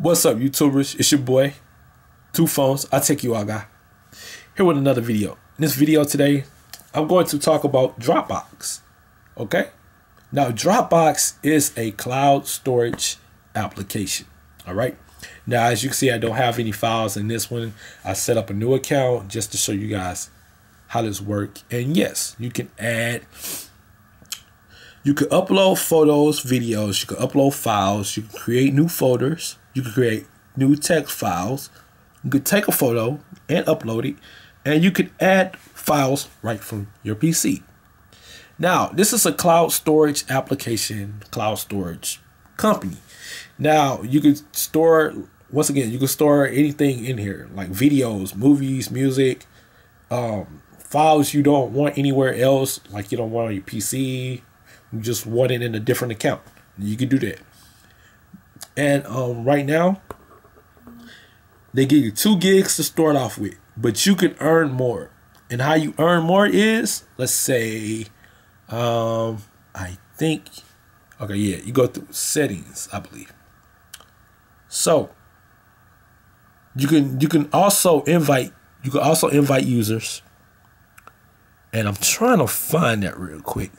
What's up, YouTubers? It's your boy, TuPhonez. I take you all, guy. Here with another video. In this video today, I'm going to talk about Dropbox. Okay? Now, Dropbox is a cloud storage application. All right? Now, as you can see, I don't have any files in this one. I set up a new account just to show you guys how this works. And yes, you can add you can upload photos, videos, you can upload files, you can create new folders, you can create new text files, you can take a photo and upload it, and you can add files right from your PC. Now, this is a cloud storage application, cloud storage company. Now, you can store, once again, you can store anything in here, like videos, movies, music, um, files you don't want anywhere else, like you don't want on your PC, you just want it in a different account. You can do that. And um, right now, they give you two gigs to start off with, but you can earn more. And how you earn more is, let's say, um, I think, okay, yeah, you go through settings, I believe. So you can you can also invite you can also invite users. And I'm trying to find that real quick.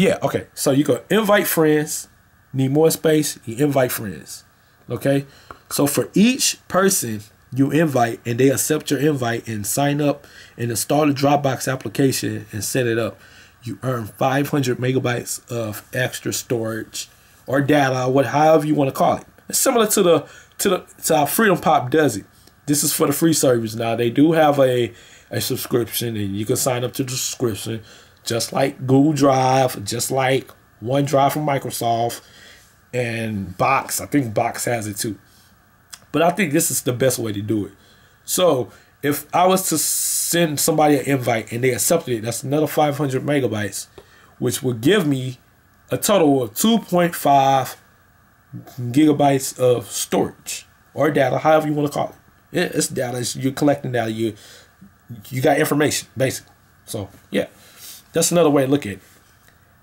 Yeah, okay. So you go invite friends. Need more space, you invite friends. Okay? So for each person you invite and they accept your invite and sign up and install the Dropbox application and set it up, you earn 500 megabytes of extra storage or data, what however you want to call it. It's similar to the to the to how Freedom Pop does it. This is for the free service. Now they do have a a subscription and you can sign up to the subscription just like Google Drive, just like OneDrive from Microsoft, and Box. I think Box has it too. But I think this is the best way to do it. So if I was to send somebody an invite and they accepted it, that's another 500 megabytes, which would give me a total of 2.5 gigabytes of storage or data, however you want to call it. It's data. You're collecting data. You you got information, basically. So yeah. That's another way to look at it.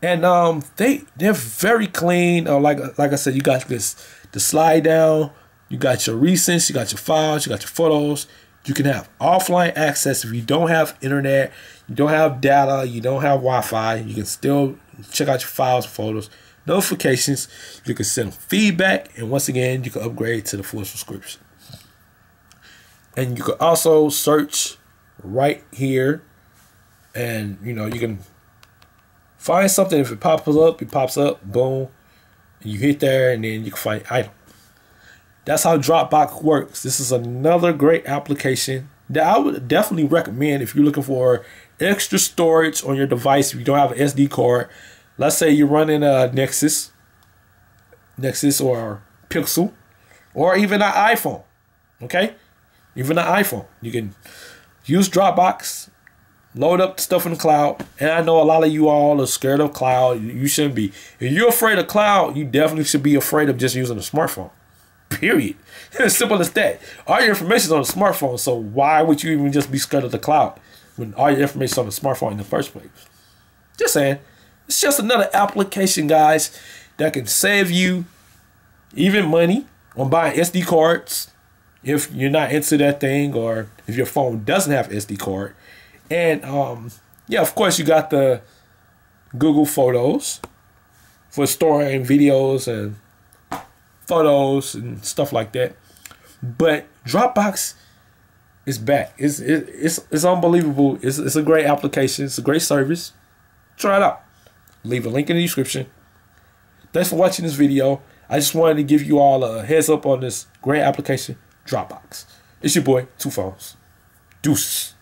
And um, they they're very clean. Uh, like like I said, you got this the slide down. You got your recents. You got your files. You got your photos. You can have offline access if you don't have internet, you don't have data, you don't have Wi-Fi. You can still check out your files, photos, notifications. You can send feedback, and once again, you can upgrade to the full subscription. And you can also search right here and you know you can find something. If it pops up it pops up. Boom. You hit there and then you can find item. That's how dropbox works. This is another great application that i would definitely recommend if you're looking for extra storage on your device. If you don't have an sd card let's say you're running a nexus nexus or pixel or even an iphone okay? Even an iphone. You can use dropbox load up stuff in the cloud. And I know a lot of you all are scared of cloud. You shouldn't be. If you're afraid of cloud, you definitely should be afraid of just using a smartphone. Period. As simple as that. All your information is on a smartphone, so why would you even just be scared of the cloud when all your information is on a smartphone in the first place? Just saying. It's just another application, guys, that can save you even money on buying SD cards if you're not into that thing or if your phone doesn't have SD card and um, yeah, of course, you got the Google Photos for storing videos and photos and stuff like that. But Dropbox is back. It's it's it's unbelievable. It's it's a great application. It's a great service. Try it out. Leave a link in the description. Thanks for watching this video. I just wanted to give you all a heads up on this great application, Dropbox. It's your boy, TuPhonez. Deuces.